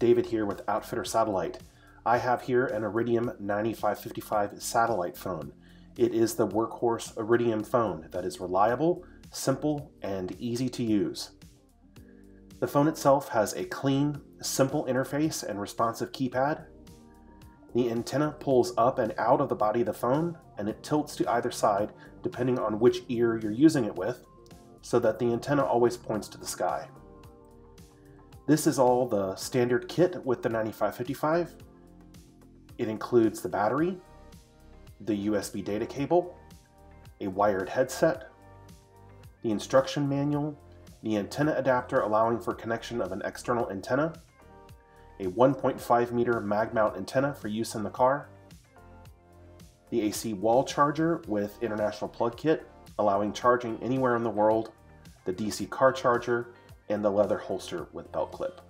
David here with Outfitter Satellite. I have here an Iridium 9555 satellite phone. It is the workhorse Iridium phone that is reliable, simple, and easy to use. The phone itself has a clean, simple interface and responsive keypad. The antenna pulls up and out of the body of the phone, and it tilts to either side depending on which ear you're using it with, so that the antenna always points to the sky. This is all the standard kit with the 9555. It includes the battery, the USB data cable, a wired headset, the instruction manual, the antenna adapter allowing for connection of an external antenna, a 1.5 meter mag mount antenna for use in the car, the AC wall charger with international plug kit allowing charging anywhere in the world, the DC car charger, and the leather holster with belt clip.